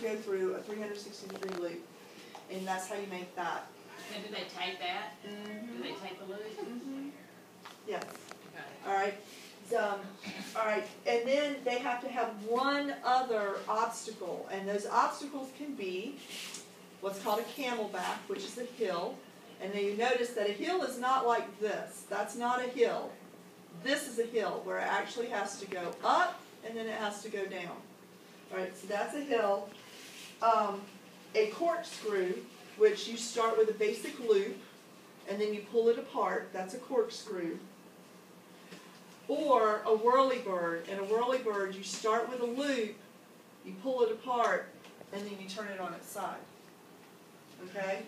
to go through a three hundred sixty degree loop, and that's how you make that. And do they tape that? Do they tape the loop? Mm-hmm. Yes. Okay. All right, um, all right, and then they have to have one other obstacle, and those obstacles can be what's called a camelback, which is a hill. And then you notice that a hill is not like this. That's not a hill. This is a hill where it actually has to go up and then it has to go down. All right, so that's a hill. Um, a corkscrew, which you start with a basic loop and then you pull it apart. That's a corkscrew or a whirly bird. And a whirly bird, you start with a loop, you pull it apart, and then you turn it on its side. Okay?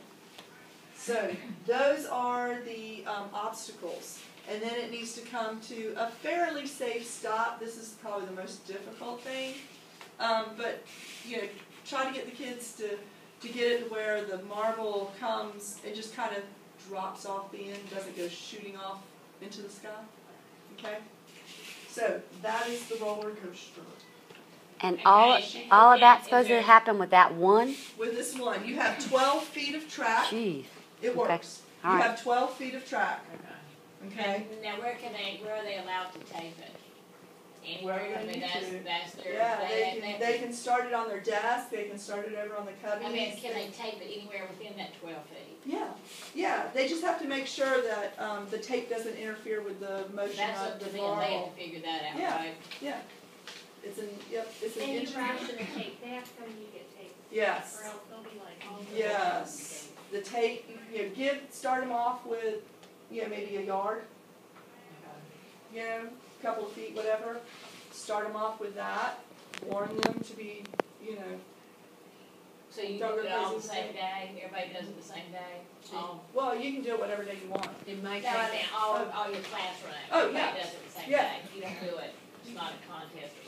So those are the um, obstacles. And then it needs to come to a fairly safe stop. This is probably the most difficult thing. Um, but, you know, try to get the kids to, to get it to where the marble comes it just kind of drops off the end, doesn't go shooting off into the sky. Okay? So that is the roller coaster. And all, Okay, all of yeah, that's supposed is to happen with that one? With this one, you have 12 feet of track. Jeez. It Okay. works. You All right. have 12 feet of track. Okay? And Now, where can they, where are they allowed to tape it? Where Anywhere, I they mean, need that's, to. that's their, Yeah, they, they they, can, they can start it on their desk. They can start it over on the cubby. I mean, can they tape it anywhere within that twelve feet? Yeah, yeah. They just have to make sure that um, the tape doesn't interfere with the motion That's of up the to them, they have to figure that out, Yeah. right? Yeah. It's an yep. It's an And you ration the tape, they have to come and you get tape, Yes. or else they'll be like, oh. Yes. The tape. You know, give start them off with you know maybe a yard. You know, a couple of feet, whatever. Start them off with that, warn them to be, you know, So you Don't do it all the same day, everybody does it the same day? All, oh. well, you can do it whatever day you want. It may no, I take, mean, all, oh. all your class run, Oh, everybody yeah. does it the same Yeah. day, you don't do it, it's not a contest or